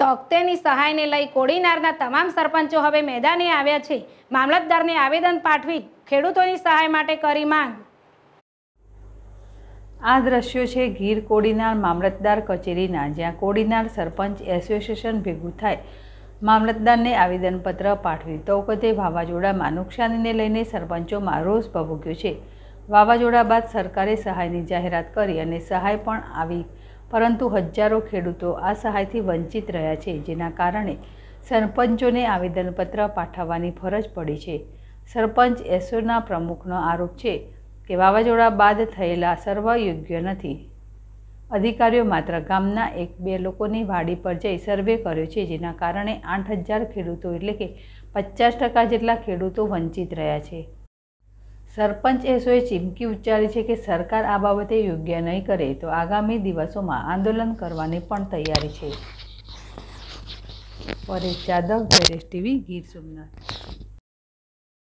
તોકતેની સહાયને લઈ કોડીનારના તમામ સરપંચો હવે મેદાને આવ્યા છે. મામલતદારને આવેદન પાઠવી ખેડૂતોની સહાય માટે કરી માંગ. આ દ્રશ્યો છે ગીર કોડીનાર મામલતદાર કચેરીના, જ્યાં કોડીનાર સરપંચ એસોસિએશન ભેગું થાય. મામલતદારને આવેદનપત્ર પાઠવી વખતે વાવાઝોડામાં નુકસાનીને લઈને સરપંચોમાં રોષ ભભૂક્યો છે. વાવાઝોડા બાદ સરકારે સહાયની જાહેરાત કરી અને સહાય પણ આવી પરંતુ હજારો ખેડૂતો આ સહાયથી વંચિત રહ્યા છે, જેના કારણે સરપંચોને આવેદનપત્ર પાઠવવાની ફરજ પડી છે. સરપંચ એસોના પ્રમુખનો આરોપ છે કે વાવાઝોડા બાદ થયેલા સર્વ યોગ્ય નથી. અધિકારીઓ માત્ર ગામના એક બે લોકોની વાડી પર જઈ સર્વે કર્યો છે, જેના કારણે આઠ હજાર ખેડૂતો એટલે કે પચાસ ટકા જેટલા ખેડૂતો વંચિત રહ્યા છે. સરપંચ એસોએ ચીમકી ઉચ્ચારી છે કે સરકાર આ બાબતે યોગ્ય નહીં કરે તો આગામી દિવસોમાં આંદોલન કરવાની પણ તૈયારી છે. પરેશ જાદવ ટીવી, ગીર સોમનાથ.